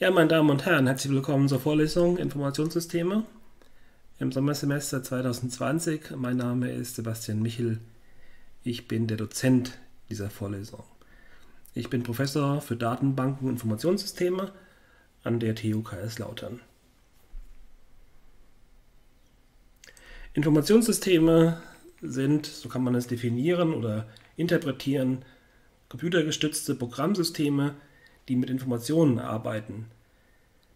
Ja, meine Damen und Herren, herzlich willkommen zur Vorlesung Informationssysteme im Sommersemester 2020. Mein Name ist Sebastian Michel. Ich bin der Dozent dieser Vorlesung. Ich bin Professor für Datenbanken und Informationssysteme an der TU Kaiserslautern. Informationssysteme sind, so kann man es definieren oder interpretieren, computergestützte Programmsysteme, die mit Informationen arbeiten.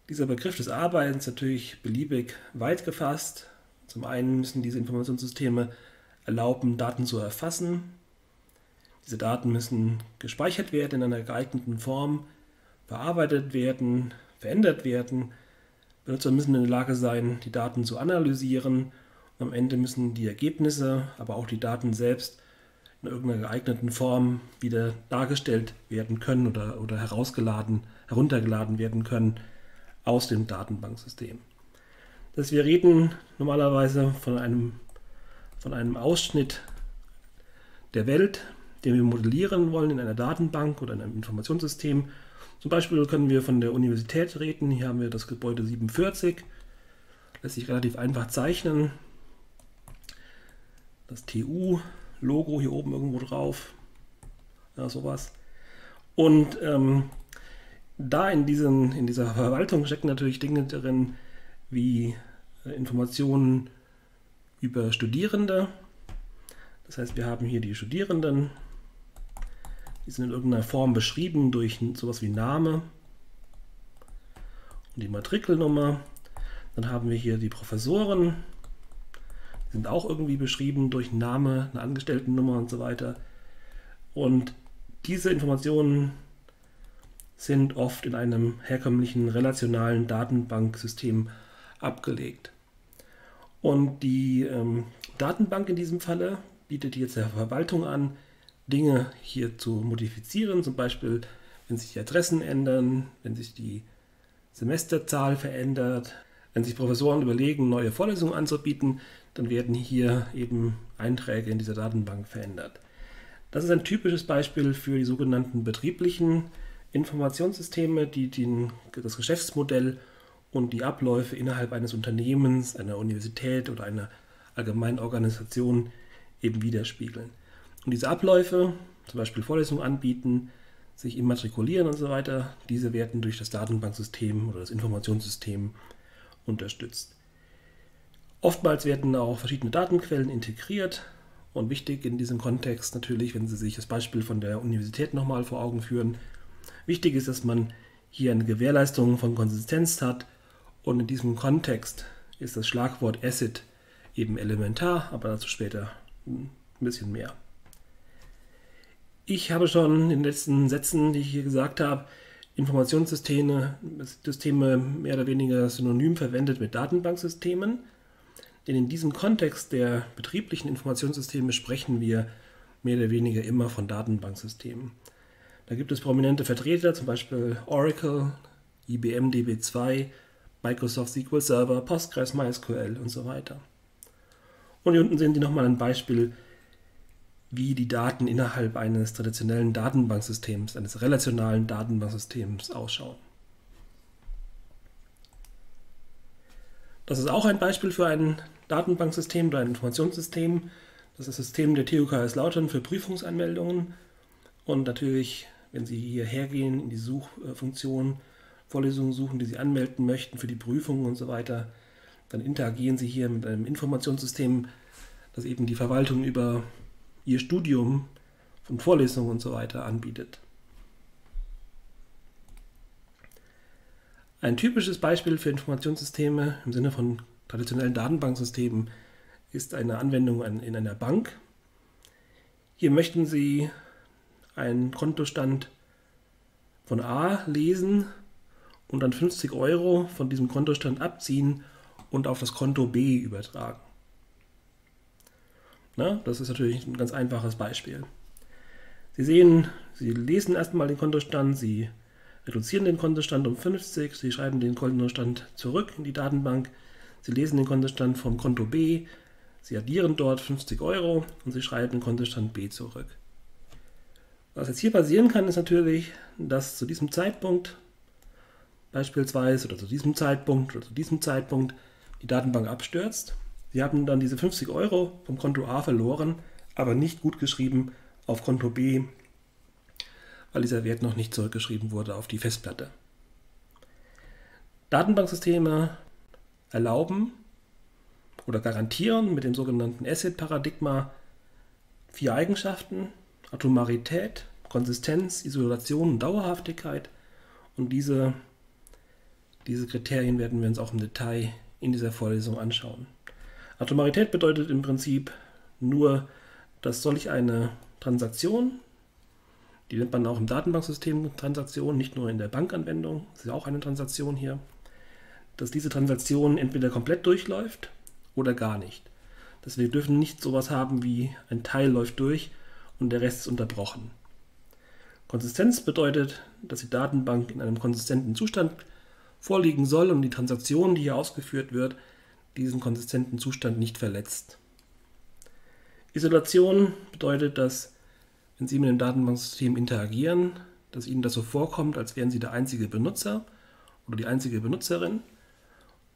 Dieser Begriff des Arbeitens ist natürlich beliebig weit gefasst. Zum einen müssen diese Informationssysteme erlauben, Daten zu erfassen. Diese Daten müssen gespeichert werden in einer geeigneten Form, verarbeitet werden, verändert werden. Benutzer müssen in der Lage sein, die Daten zu analysieren. Und am Ende müssen die Ergebnisse, aber auch die Daten selbst in irgendeiner geeigneten Form wieder dargestellt werden können oder, oder herausgeladen, heruntergeladen werden können aus dem Datenbanksystem. Dass wir reden normalerweise von einem, von einem Ausschnitt der Welt, den wir modellieren wollen in einer Datenbank oder in einem Informationssystem. Zum Beispiel können wir von der Universität reden. Hier haben wir das Gebäude 47. Lässt sich relativ einfach zeichnen. Das TU Logo hier oben irgendwo drauf. Ja, sowas. Und ähm, da in, diesen, in dieser Verwaltung stecken natürlich Dinge drin wie äh, Informationen über Studierende. Das heißt, wir haben hier die Studierenden. Die sind in irgendeiner Form beschrieben durch sowas wie Name und die Matrikelnummer. Dann haben wir hier die Professoren sind auch irgendwie beschrieben durch Name, eine Angestelltennummer und so weiter. Und diese Informationen sind oft in einem herkömmlichen relationalen Datenbanksystem abgelegt. Und die ähm, Datenbank in diesem Falle bietet jetzt der Verwaltung an, Dinge hier zu modifizieren, zum Beispiel wenn sich die Adressen ändern, wenn sich die Semesterzahl verändert, wenn sich Professoren überlegen, neue Vorlesungen anzubieten, dann werden hier eben Einträge in dieser Datenbank verändert. Das ist ein typisches Beispiel für die sogenannten betrieblichen Informationssysteme, die den, das Geschäftsmodell und die Abläufe innerhalb eines Unternehmens, einer Universität oder einer allgemeinen Organisation eben widerspiegeln. Und diese Abläufe, zum Beispiel Vorlesungen anbieten, sich immatrikulieren und so weiter, diese werden durch das Datenbanksystem oder das Informationssystem unterstützt. Oftmals werden auch verschiedene Datenquellen integriert und wichtig in diesem Kontext natürlich, wenn Sie sich das Beispiel von der Universität nochmal vor Augen führen, wichtig ist, dass man hier eine Gewährleistung von Konsistenz hat und in diesem Kontext ist das Schlagwort ACID eben elementar, aber dazu später ein bisschen mehr. Ich habe schon in den letzten Sätzen, die ich hier gesagt habe, Informationssysteme Systeme mehr oder weniger synonym verwendet mit Datenbanksystemen. Denn in diesem Kontext der betrieblichen Informationssysteme sprechen wir mehr oder weniger immer von Datenbanksystemen. Da gibt es prominente Vertreter, zum Beispiel Oracle, IBM DB2, Microsoft SQL Server, Postgres, MySQL und so weiter. Und hier unten sehen Sie nochmal ein Beispiel, wie die Daten innerhalb eines traditionellen Datenbanksystems, eines relationalen Datenbanksystems ausschauen. Das ist auch ein Beispiel für ein Datenbanksystem oder ein Informationssystem. Das ist das System der TU Kaiserslautern für Prüfungsanmeldungen. Und natürlich, wenn Sie hierher gehen in die Suchfunktion, Vorlesungen suchen, die Sie anmelden möchten für die Prüfungen und so weiter, dann interagieren Sie hier mit einem Informationssystem, das eben die Verwaltung über Ihr Studium von Vorlesungen und so weiter anbietet. Ein typisches Beispiel für Informationssysteme im Sinne von traditionellen Datenbanksystemen ist eine Anwendung in einer Bank. Hier möchten Sie einen Kontostand von A lesen und dann 50 Euro von diesem Kontostand abziehen und auf das Konto B übertragen. Na, das ist natürlich ein ganz einfaches Beispiel. Sie sehen, Sie lesen erstmal den Kontostand, Sie reduzieren den Kontostand um 50, Sie schreiben den Kontostand zurück in die Datenbank, Sie lesen den Kontostand vom Konto B, Sie addieren dort 50 Euro und Sie schreiben den Kontostand B zurück. Was jetzt hier passieren kann, ist natürlich, dass zu diesem Zeitpunkt beispielsweise oder zu diesem Zeitpunkt oder zu diesem Zeitpunkt die Datenbank abstürzt. Sie haben dann diese 50 Euro vom Konto A verloren, aber nicht gut geschrieben auf Konto B, weil dieser Wert noch nicht zurückgeschrieben wurde auf die Festplatte. Datenbanksysteme erlauben oder garantieren mit dem sogenannten ACID-Paradigma vier Eigenschaften: Atomarität, Konsistenz, Isolation und Dauerhaftigkeit. Und diese, diese Kriterien werden wir uns auch im Detail in dieser Vorlesung anschauen. Atomarität bedeutet im Prinzip nur, dass soll ich eine Transaktion, die nennt man auch im Datenbanksystem Transaktion, nicht nur in der Bankanwendung, das ist ja auch eine Transaktion hier, dass diese Transaktion entweder komplett durchläuft oder gar nicht. Dass wir dürfen nicht sowas haben wie ein Teil läuft durch und der Rest ist unterbrochen. Konsistenz bedeutet, dass die Datenbank in einem konsistenten Zustand vorliegen soll und die Transaktion, die hier ausgeführt wird, diesen konsistenten Zustand nicht verletzt. Isolation bedeutet, dass wenn Sie mit dem Datenbanksystem interagieren, dass Ihnen das so vorkommt, als wären Sie der einzige Benutzer oder die einzige Benutzerin,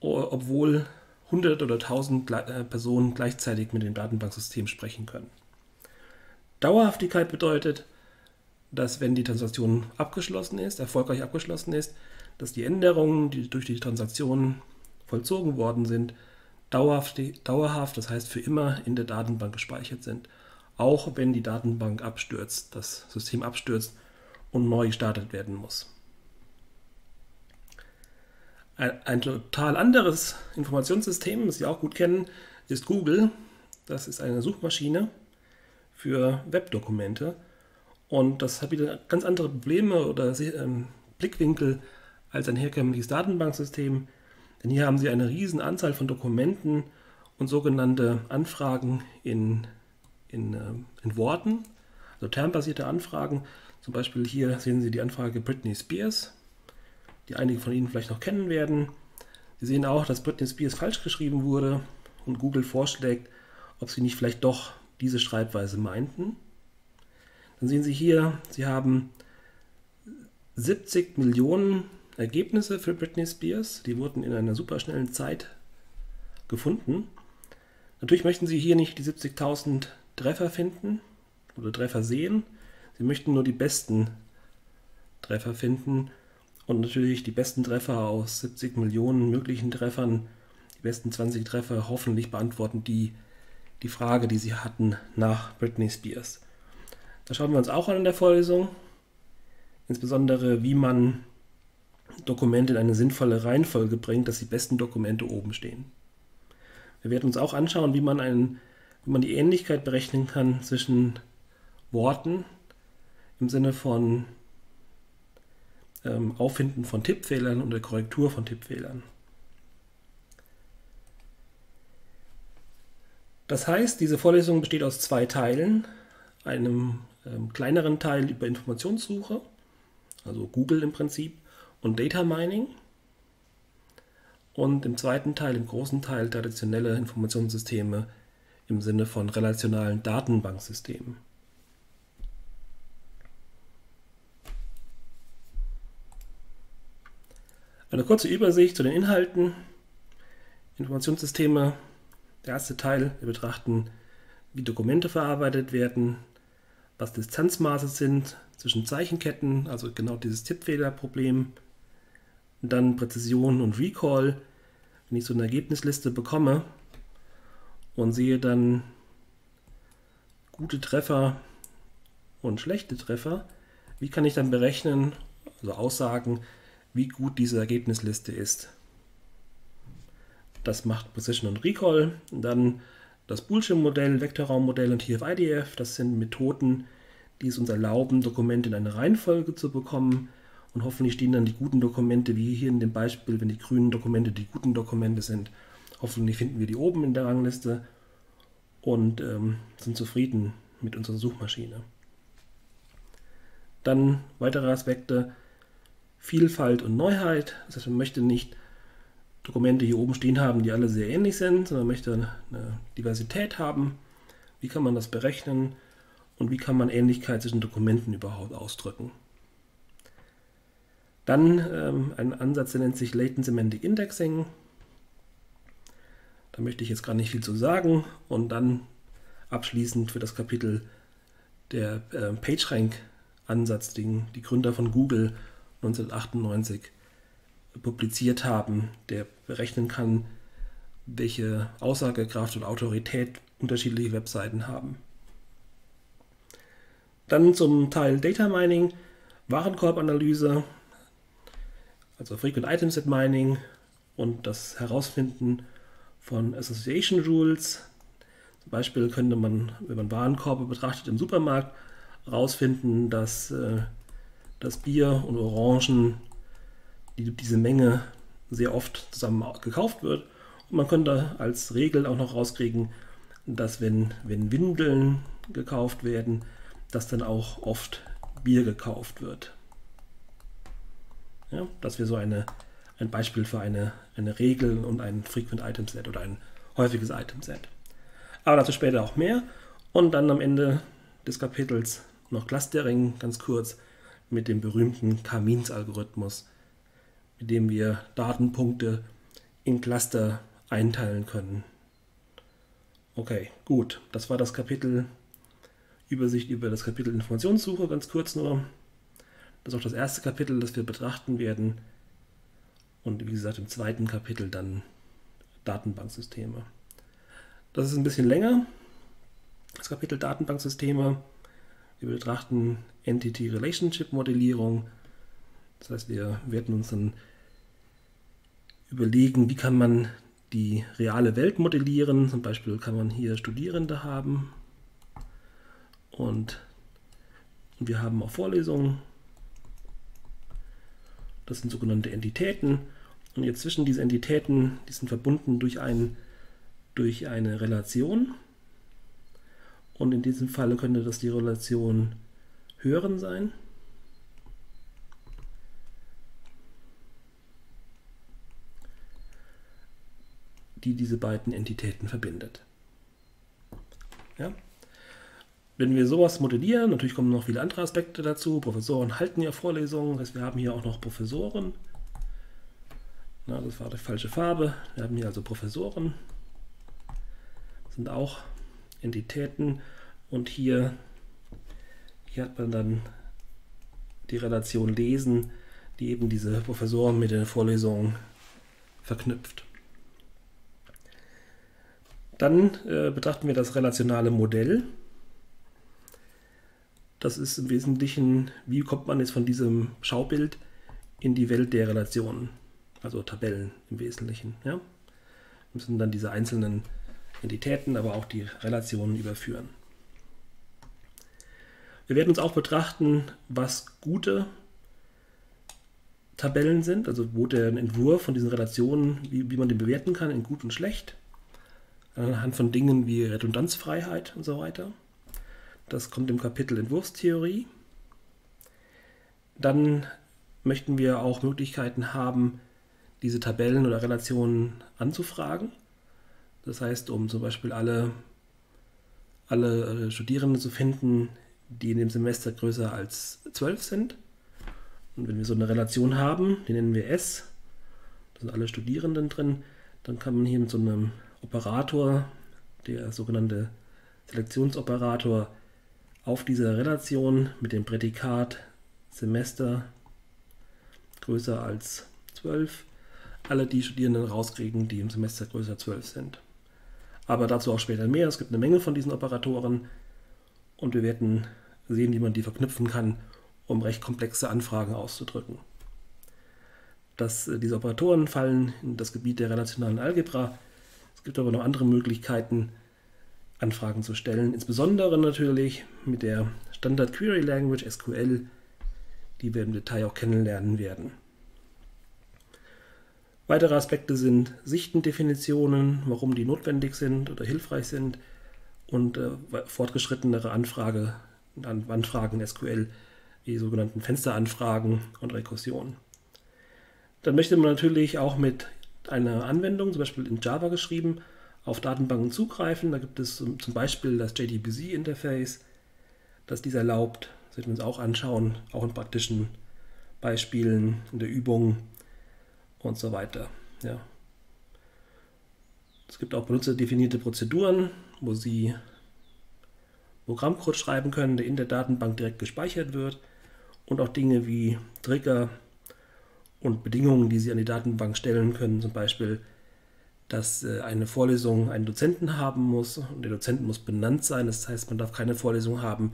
obwohl hundert oder tausend äh, Personen gleichzeitig mit dem Datenbanksystem sprechen können. Dauerhaftigkeit bedeutet, dass wenn die Transaktion abgeschlossen ist, erfolgreich abgeschlossen ist, dass die Änderungen, die durch die Transaktion vollzogen worden sind, dauerhaft, dauerhaft, das heißt für immer in der Datenbank gespeichert sind. Auch wenn die Datenbank abstürzt, das System abstürzt und neu gestartet werden muss. Ein, ein total anderes Informationssystem, das Sie auch gut kennen, ist Google. Das ist eine Suchmaschine für Webdokumente. Und das hat wieder ganz andere Probleme oder ähm, Blickwinkel als ein herkömmliches Datenbanksystem. Denn hier haben Sie eine riesen Anzahl von Dokumenten und sogenannte Anfragen in, in, äh, in Worten, also termbasierte Anfragen. Zum Beispiel hier sehen Sie die Anfrage Britney Spears, die einige von Ihnen vielleicht noch kennen werden. Sie sehen auch, dass Britney Spears falsch geschrieben wurde und Google vorschlägt, ob Sie nicht vielleicht doch diese Schreibweise meinten. Dann sehen Sie hier, Sie haben 70 Millionen Ergebnisse für Britney Spears. Die wurden in einer superschnellen Zeit gefunden. Natürlich möchten Sie hier nicht die 70.000 Treffer finden oder Treffer sehen. Sie möchten nur die besten Treffer finden und natürlich die besten Treffer aus 70 Millionen möglichen Treffern, die besten 20 Treffer hoffentlich beantworten die die Frage, die Sie hatten nach Britney Spears. Das schauen wir uns auch an in der Vorlesung, insbesondere wie man Dokumente in eine sinnvolle Reihenfolge bringt, dass die besten Dokumente oben stehen. Wir werden uns auch anschauen, wie man, einen, wie man die Ähnlichkeit berechnen kann zwischen Worten im Sinne von ähm, Auffinden von Tippfehlern und der Korrektur von Tippfehlern. Das heißt, diese Vorlesung besteht aus zwei Teilen. Einem ähm, kleineren Teil über Informationssuche, also Google im Prinzip, und Data Mining. Und im zweiten Teil, im großen Teil, traditionelle Informationssysteme im Sinne von relationalen Datenbanksystemen. Eine kurze Übersicht zu den Inhalten. Informationssysteme. Der erste Teil, wir betrachten, wie Dokumente verarbeitet werden, was Distanzmaße sind zwischen Zeichenketten, also genau dieses Tippfehlerproblem, dann Präzision und Recall, wenn ich so eine Ergebnisliste bekomme und sehe dann gute Treffer und schlechte Treffer, wie kann ich dann berechnen, also aussagen, wie gut diese Ergebnisliste ist. Das macht Precision und Recall. Und dann das Boolschen-Modell, Vektorraummodell und TF-IDF. Das sind Methoden, die es uns erlauben, Dokumente in eine Reihenfolge zu bekommen, und hoffentlich stehen dann die guten Dokumente, wie hier in dem Beispiel, wenn die grünen Dokumente die guten Dokumente sind. Hoffentlich finden wir die oben in der Rangliste und ähm, sind zufrieden mit unserer Suchmaschine. Dann weitere Aspekte, Vielfalt und Neuheit. Das heißt, man möchte nicht Dokumente hier oben stehen haben, die alle sehr ähnlich sind, sondern möchte eine Diversität haben. Wie kann man das berechnen und wie kann man Ähnlichkeit zwischen Dokumenten überhaupt ausdrücken? Dann ähm, ein Ansatz, der nennt sich Latent Semantic Indexing. Da möchte ich jetzt gar nicht viel zu sagen. Und dann abschließend für das Kapitel der äh, PageRank-Ansatz, den die Gründer von Google 1998 publiziert haben, der berechnen kann, welche Aussagekraft und Autorität unterschiedliche Webseiten haben. Dann zum Teil Data Mining, Warenkorbanalyse, also Frequent Item Set Mining und das Herausfinden von Association Rules. Zum Beispiel könnte man, wenn man Warenkorbe betrachtet im Supermarkt, herausfinden, dass äh, das Bier und Orangen, die, diese Menge sehr oft zusammen gekauft wird. Und man könnte als Regel auch noch rauskriegen, dass wenn, wenn Windeln gekauft werden, dass dann auch oft Bier gekauft wird. Ja, das wäre so eine, ein Beispiel für eine, eine Regel und ein Frequent Item Set oder ein häufiges Item Set. Aber dazu später auch mehr. Und dann am Ende des Kapitels noch Clustering, ganz kurz, mit dem berühmten Kamins-Algorithmus, mit dem wir Datenpunkte in Cluster einteilen können. Okay, gut. Das war das Kapitel Übersicht über das Kapitel Informationssuche, ganz kurz nur. Das ist auch das erste Kapitel, das wir betrachten werden. Und wie gesagt, im zweiten Kapitel dann Datenbanksysteme. Das ist ein bisschen länger, das Kapitel Datenbanksysteme. Wir betrachten Entity Relationship Modellierung. Das heißt, wir werden uns dann überlegen, wie kann man die reale Welt modellieren. Zum Beispiel kann man hier Studierende haben und wir haben auch Vorlesungen. Das sind sogenannte Entitäten. Und jetzt zwischen diese Entitäten, die sind verbunden durch, ein, durch eine Relation. Und in diesem Falle könnte das die Relation Hören sein. die diese beiden Entitäten verbindet. Ja? Wenn wir sowas modellieren, natürlich kommen noch viele andere Aspekte dazu. Professoren halten ja Vorlesungen, das heißt, wir haben hier auch noch Professoren. Na, das war die falsche Farbe. Wir haben hier also Professoren. Sind auch Entitäten. Und hier, hier hat man dann die Relation Lesen, die eben diese Professoren mit den Vorlesungen verknüpft. Dann äh, betrachten wir das relationale Modell. Das ist im Wesentlichen, wie kommt man jetzt von diesem Schaubild in die Welt der Relationen, also Tabellen im Wesentlichen. Ja? Wir müssen dann diese einzelnen Entitäten, aber auch die Relationen überführen. Wir werden uns auch betrachten, was gute Tabellen sind, also wo der Entwurf von diesen Relationen, wie, wie man den bewerten kann in gut und schlecht, anhand von Dingen wie Redundanzfreiheit und so weiter. Das kommt im Kapitel Entwurfstheorie. Dann möchten wir auch Möglichkeiten haben, diese Tabellen oder Relationen anzufragen. Das heißt, um zum Beispiel alle, alle äh, Studierenden zu finden, die in dem Semester größer als 12 sind. Und wenn wir so eine Relation haben, die nennen wir S, da sind alle Studierenden drin, dann kann man hier mit so einem Operator, der sogenannte Selektionsoperator, auf dieser Relation mit dem Prädikat Semester größer als 12 alle die Studierenden rauskriegen, die im Semester größer 12 sind. Aber dazu auch später mehr. Es gibt eine Menge von diesen Operatoren und wir werden sehen, wie man die verknüpfen kann, um recht komplexe Anfragen auszudrücken. Das, äh, diese Operatoren fallen in das Gebiet der relationalen Algebra. Es gibt aber noch andere Möglichkeiten, Anfragen zu stellen, insbesondere natürlich mit der Standard Query Language SQL, die wir im Detail auch kennenlernen werden. Weitere Aspekte sind Sichtendefinitionen, warum die notwendig sind oder hilfreich sind und äh, fortgeschrittenere Anfrage, Anfragen SQL, die sogenannten Fensteranfragen und Rekursion. Dann möchte man natürlich auch mit einer Anwendung, zum Beispiel in Java geschrieben, auf Datenbanken zugreifen. Da gibt es zum Beispiel das JDBC-Interface, das dies erlaubt. Das werden wir uns auch anschauen, auch in praktischen Beispielen in der Übung und so weiter. Ja. Es gibt auch benutzerdefinierte Prozeduren, wo Sie Programmcode schreiben können, der in der Datenbank direkt gespeichert wird und auch Dinge wie Trigger und Bedingungen, die Sie an die Datenbank stellen können, zum Beispiel, dass äh, eine Vorlesung einen Dozenten haben muss und der Dozent muss benannt sein. Das heißt, man darf keine Vorlesung haben,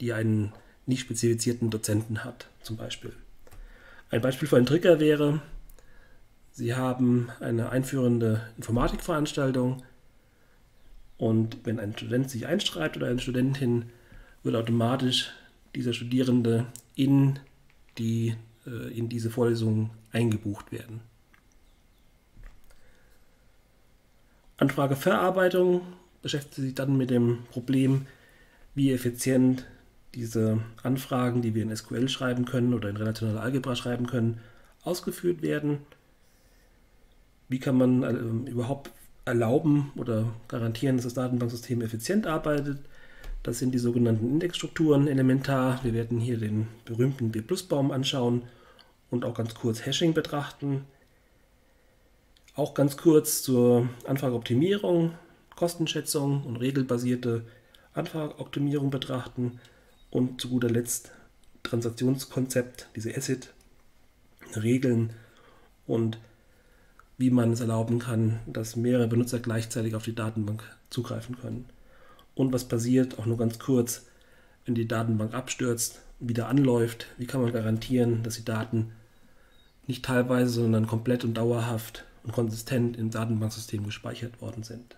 die einen nicht spezifizierten Dozenten hat, zum Beispiel. Ein Beispiel für einen Trigger wäre, Sie haben eine einführende Informatikveranstaltung und wenn ein Student sich einschreibt oder eine Studentin, wird automatisch dieser Studierende in, die, äh, in diese Vorlesung eingebucht werden. Anfrageverarbeitung beschäftigt sich dann mit dem Problem, wie effizient diese Anfragen, die wir in SQL schreiben können oder in relationaler Algebra schreiben können, ausgeführt werden wie kann man äh, überhaupt erlauben oder garantieren, dass das Datenbanksystem effizient arbeitet. Das sind die sogenannten Indexstrukturen elementar. Wir werden hier den berühmten B-Plus-Baum anschauen und auch ganz kurz Hashing betrachten. Auch ganz kurz zur Anfrageoptimierung, Kostenschätzung und regelbasierte Anfrageoptimierung betrachten und zu guter Letzt Transaktionskonzept, diese ACID-Regeln und wie man es erlauben kann, dass mehrere Benutzer gleichzeitig auf die Datenbank zugreifen können. Und was passiert, auch nur ganz kurz, wenn die Datenbank abstürzt, wieder anläuft, wie kann man garantieren, dass die Daten nicht teilweise, sondern komplett und dauerhaft und konsistent im Datenbanksystem gespeichert worden sind.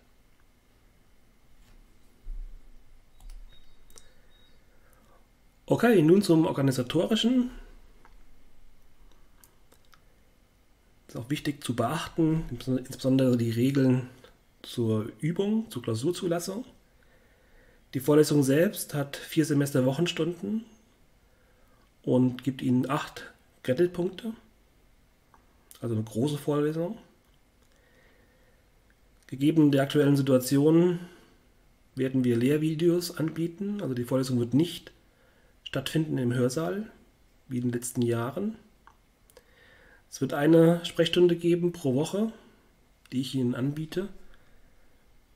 Okay, nun zum organisatorischen. Ist auch wichtig zu beachten, insbesondere die Regeln zur Übung, zur Klausurzulassung. Die Vorlesung selbst hat vier Semester Wochenstunden und gibt Ihnen acht Creditpunkte, also eine große Vorlesung. Gegeben der aktuellen Situation werden wir Lehrvideos anbieten, also die Vorlesung wird nicht stattfinden im Hörsaal wie in den letzten Jahren. Es wird eine Sprechstunde geben pro Woche, die ich Ihnen anbiete.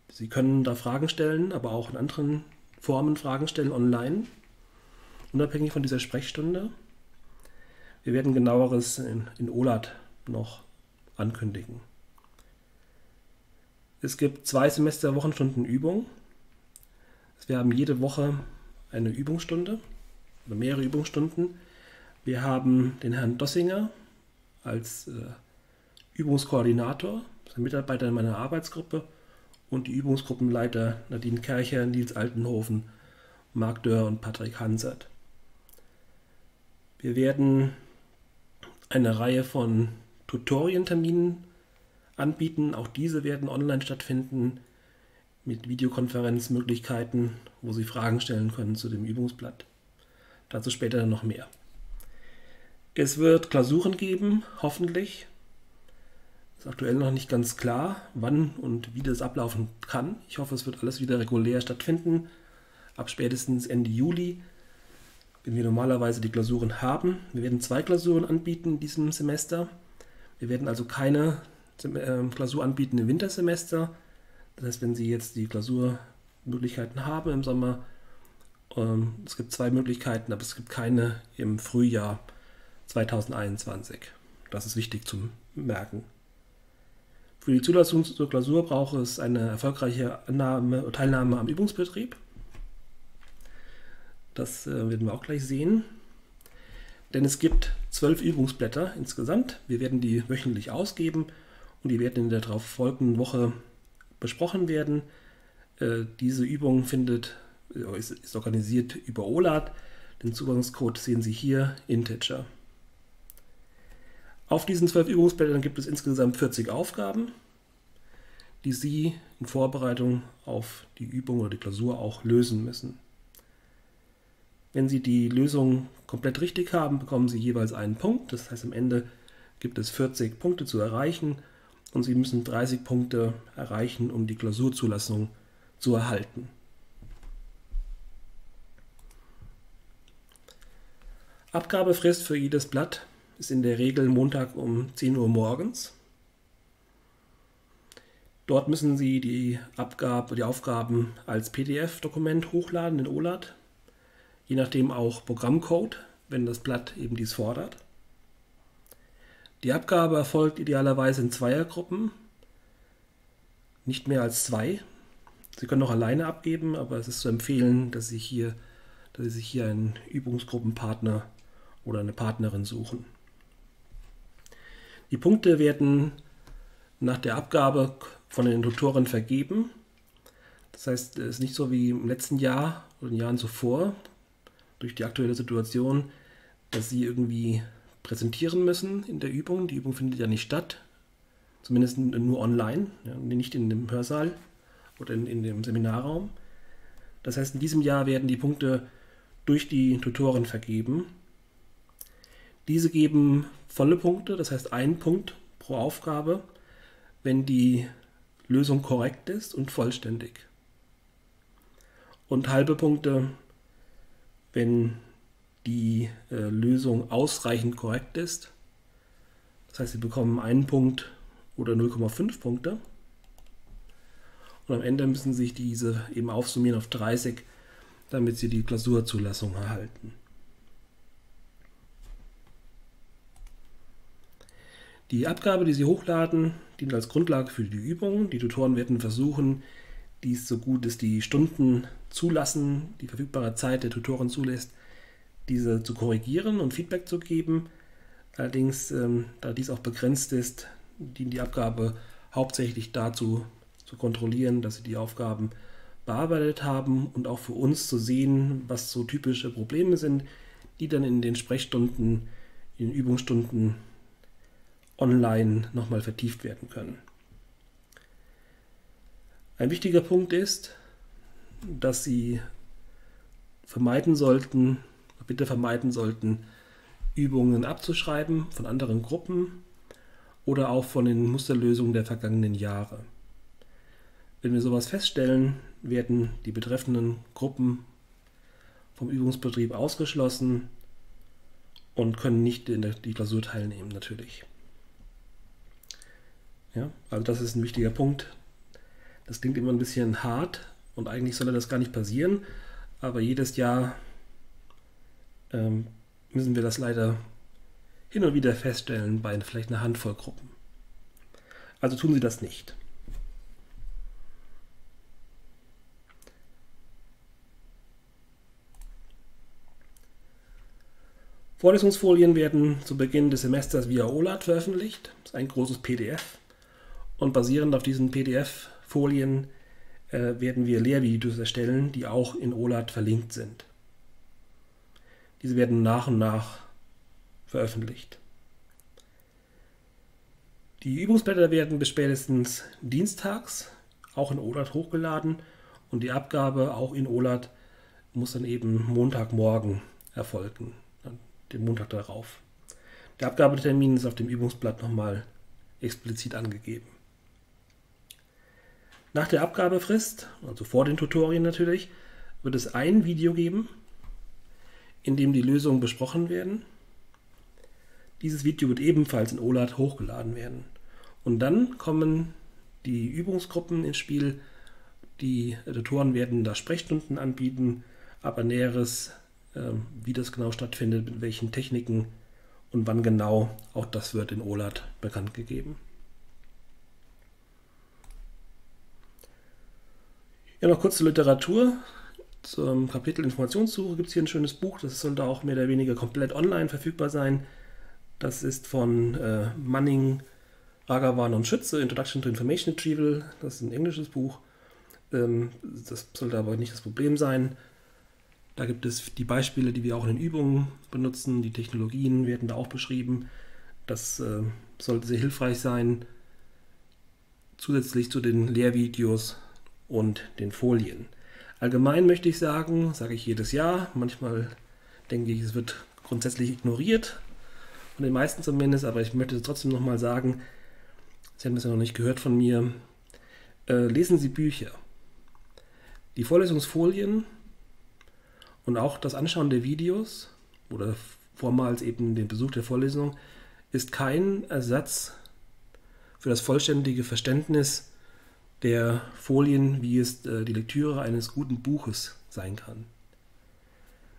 Sie können da Fragen stellen, aber auch in anderen Formen Fragen stellen online, unabhängig von dieser Sprechstunde. Wir werden genaueres in, in OLAD noch ankündigen. Es gibt zwei Semester Wochenstunden Übung. Wir haben jede Woche eine Übungsstunde oder mehrere Übungsstunden. Wir haben den Herrn Dossinger, als äh, Übungskoordinator, ein Mitarbeiter in meiner Arbeitsgruppe und die Übungsgruppenleiter Nadine Kercher, Nils Altenhofen, Marc Dörr und Patrick Hansert. Wir werden eine Reihe von Tutorienterminen anbieten. Auch diese werden online stattfinden mit Videokonferenzmöglichkeiten, wo Sie Fragen stellen können zu dem Übungsblatt. Dazu später noch mehr. Es wird Klausuren geben, hoffentlich. Ist aktuell noch nicht ganz klar, wann und wie das ablaufen kann. Ich hoffe, es wird alles wieder regulär stattfinden. Ab spätestens Ende Juli, wenn wir normalerweise die Klausuren haben. Wir werden zwei Klausuren anbieten in diesem Semester. Wir werden also keine ähm, Klausur anbieten im Wintersemester. Das heißt, wenn Sie jetzt die Klausurmöglichkeiten haben im Sommer, ähm, es gibt zwei Möglichkeiten, aber es gibt keine im Frühjahr. 2021. Das ist wichtig zu merken. Für die Zulassung zur Klausur braucht es eine erfolgreiche Annahme, Teilnahme am Übungsbetrieb. Das äh, werden wir auch gleich sehen. Denn es gibt zwölf Übungsblätter insgesamt. Wir werden die wöchentlich ausgeben und die werden in der darauf folgenden Woche besprochen werden. Äh, diese Übung findet, äh, ist, ist organisiert über OLAD. Den Zugangscode sehen Sie hier, Integer. Auf diesen zwölf Übungsblättern gibt es insgesamt 40 Aufgaben, die Sie in Vorbereitung auf die Übung oder die Klausur auch lösen müssen. Wenn Sie die Lösung komplett richtig haben, bekommen Sie jeweils einen Punkt. Das heißt, am Ende gibt es 40 Punkte zu erreichen und Sie müssen 30 Punkte erreichen, um die Klausurzulassung zu erhalten. Abgabefrist für jedes Blatt ist in der Regel Montag um 10 Uhr morgens. Dort müssen Sie die, Abgabe, die Aufgaben als PDF-Dokument hochladen in OLAD, je nachdem auch Programmcode, wenn das Blatt eben dies fordert. Die Abgabe erfolgt idealerweise in Zweiergruppen, nicht mehr als zwei. Sie können auch alleine abgeben, aber es ist zu empfehlen, dass Sie, hier, dass Sie sich hier einen Übungsgruppenpartner oder eine Partnerin suchen. Die Punkte werden nach der Abgabe von den Tutoren vergeben. Das heißt, es ist nicht so wie im letzten Jahr oder in den Jahren zuvor, durch die aktuelle Situation, dass sie irgendwie präsentieren müssen in der Übung. Die Übung findet ja nicht statt, zumindest nur online, nicht in dem Hörsaal oder in, in dem Seminarraum. Das heißt, in diesem Jahr werden die Punkte durch die Tutoren vergeben. Diese geben volle Punkte, das heißt ein Punkt pro Aufgabe, wenn die Lösung korrekt ist und vollständig. Und halbe Punkte, wenn die äh, Lösung ausreichend korrekt ist. Das heißt, Sie bekommen einen Punkt oder 0,5 Punkte. Und am Ende müssen sich diese eben aufsummieren auf 30, damit Sie die Klausurzulassung erhalten. Die Abgabe, die Sie hochladen, dient als Grundlage für die Übung. Die Tutoren werden versuchen, dies so gut es die Stunden zulassen, die verfügbare Zeit der Tutoren zulässt, diese zu korrigieren und Feedback zu geben. Allerdings, ähm, da dies auch begrenzt ist, dient die Abgabe hauptsächlich dazu, zu kontrollieren, dass sie die Aufgaben bearbeitet haben und auch für uns zu sehen, was so typische Probleme sind, die dann in den Sprechstunden, in den Übungsstunden online nochmal vertieft werden können. Ein wichtiger Punkt ist, dass Sie vermeiden sollten, bitte vermeiden sollten, Übungen abzuschreiben von anderen Gruppen oder auch von den Musterlösungen der vergangenen Jahre. Wenn wir sowas feststellen, werden die betreffenden Gruppen vom Übungsbetrieb ausgeschlossen und können nicht in der, die Klausur teilnehmen natürlich. Ja, also das ist ein wichtiger Punkt. Das klingt immer ein bisschen hart und eigentlich soll das gar nicht passieren, aber jedes Jahr ähm, müssen wir das leider hin und wieder feststellen bei vielleicht einer Handvoll Gruppen. Also tun Sie das nicht. Vorlesungsfolien werden zu Beginn des Semesters via OLAT veröffentlicht. Das ist ein großes PDF. Und basierend auf diesen PDF-Folien äh, werden wir Lehrvideos erstellen, die auch in OLAT verlinkt sind. Diese werden nach und nach veröffentlicht. Die Übungsblätter werden bis spätestens dienstags auch in OLAT hochgeladen und die Abgabe auch in OLAT muss dann eben Montagmorgen erfolgen, den Montag darauf. Der Abgabetermin ist auf dem Übungsblatt nochmal explizit angegeben. Nach der Abgabefrist, also vor den Tutorien natürlich, wird es ein Video geben, in dem die Lösungen besprochen werden. Dieses Video wird ebenfalls in OLAD hochgeladen werden. Und dann kommen die Übungsgruppen ins Spiel. Die Tutoren werden da Sprechstunden anbieten, aber Näheres, äh, wie das genau stattfindet, mit welchen Techniken und wann genau, auch das wird in OLAD bekannt gegeben. Ja, noch kurz zur Literatur. Zum Kapitel Informationssuche gibt es hier ein schönes Buch. Das sollte auch mehr oder weniger komplett online verfügbar sein. Das ist von äh, Manning, Ragavan und Schütze, Introduction to Information Retrieval. Das ist ein englisches Buch. Ähm, das sollte aber nicht das Problem sein. Da gibt es die Beispiele, die wir auch in den Übungen benutzen. Die Technologien werden da auch beschrieben. Das äh, sollte sehr hilfreich sein. Zusätzlich zu den Lehrvideos und den Folien. Allgemein möchte ich sagen, sage ich jedes Jahr, manchmal denke ich, es wird grundsätzlich ignoriert, von den meisten zumindest, aber ich möchte trotzdem nochmal sagen, Sie haben das ja noch nicht gehört von mir, äh, lesen Sie Bücher. Die Vorlesungsfolien und auch das Anschauen der Videos oder vormals eben den Besuch der Vorlesung, ist kein Ersatz für das vollständige Verständnis der Folien, wie es äh, die Lektüre eines guten Buches sein kann.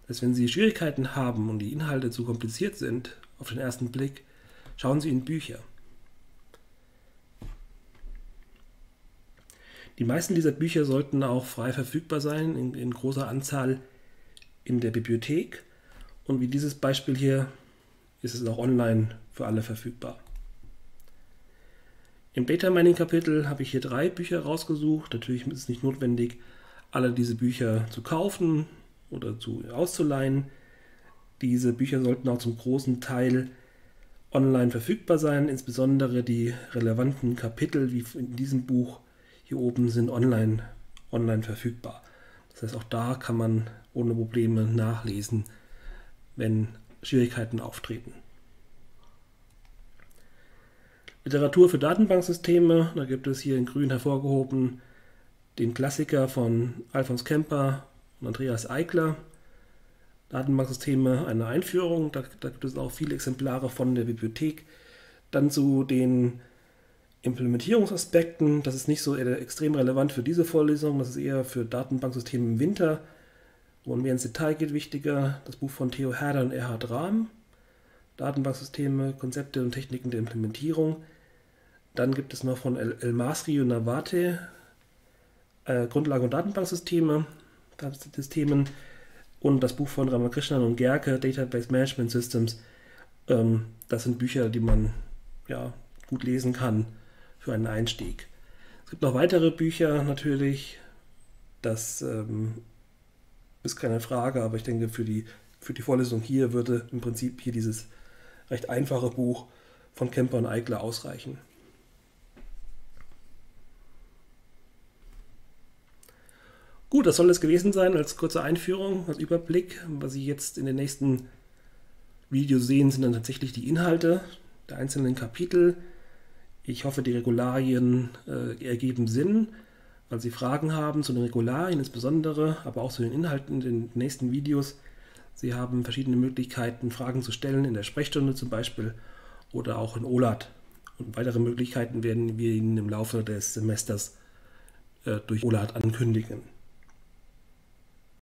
Dass wenn Sie Schwierigkeiten haben und die Inhalte zu kompliziert sind, auf den ersten Blick, schauen Sie in Bücher. Die meisten dieser Bücher sollten auch frei verfügbar sein, in, in großer Anzahl in der Bibliothek. Und wie dieses Beispiel hier ist es auch online für alle verfügbar. Im Data Mining Kapitel habe ich hier drei Bücher rausgesucht. Natürlich ist es nicht notwendig, alle diese Bücher zu kaufen oder zu, auszuleihen. Diese Bücher sollten auch zum großen Teil online verfügbar sein. Insbesondere die relevanten Kapitel, wie in diesem Buch, hier oben sind online, online verfügbar. Das heißt, auch da kann man ohne Probleme nachlesen, wenn Schwierigkeiten auftreten. Literatur für Datenbanksysteme, da gibt es hier in grün hervorgehoben den Klassiker von Alfons Kemper und Andreas Eickler. Datenbanksysteme, eine Einführung, da, da gibt es auch viele Exemplare von der Bibliothek. Dann zu den Implementierungsaspekten, das ist nicht so extrem relevant für diese Vorlesung, das ist eher für Datenbanksysteme im Winter, wo man mehr ins Detail geht, wichtiger. Das Buch von Theo Herder und Erhard Rahm, Datenbanksysteme, Konzepte und Techniken der Implementierung. Dann gibt es noch von El, El Masri und Navate äh, Grundlage- und Datenbanksysteme, Systemen und das Buch von Ramakrishnan und Gerke, Database Management Systems. Ähm, das sind Bücher, die man ja, gut lesen kann für einen Einstieg. Es gibt noch weitere Bücher natürlich. Das ähm, ist keine Frage, aber ich denke, für die, für die Vorlesung hier würde im Prinzip hier dieses recht einfache Buch von Kemper und Eigler ausreichen. Gut, das soll es gewesen sein als kurze Einführung, als Überblick. Was Sie jetzt in den nächsten Videos sehen, sind dann tatsächlich die Inhalte der einzelnen Kapitel. Ich hoffe, die Regularien äh, ergeben Sinn. Weil Sie Fragen haben zu den Regularien insbesondere, aber auch zu den Inhalten in den nächsten Videos. Sie haben verschiedene Möglichkeiten, Fragen zu stellen, in der Sprechstunde zum Beispiel oder auch in OLAT. Und weitere Möglichkeiten werden wir Ihnen im Laufe des Semesters äh, durch OLAT ankündigen.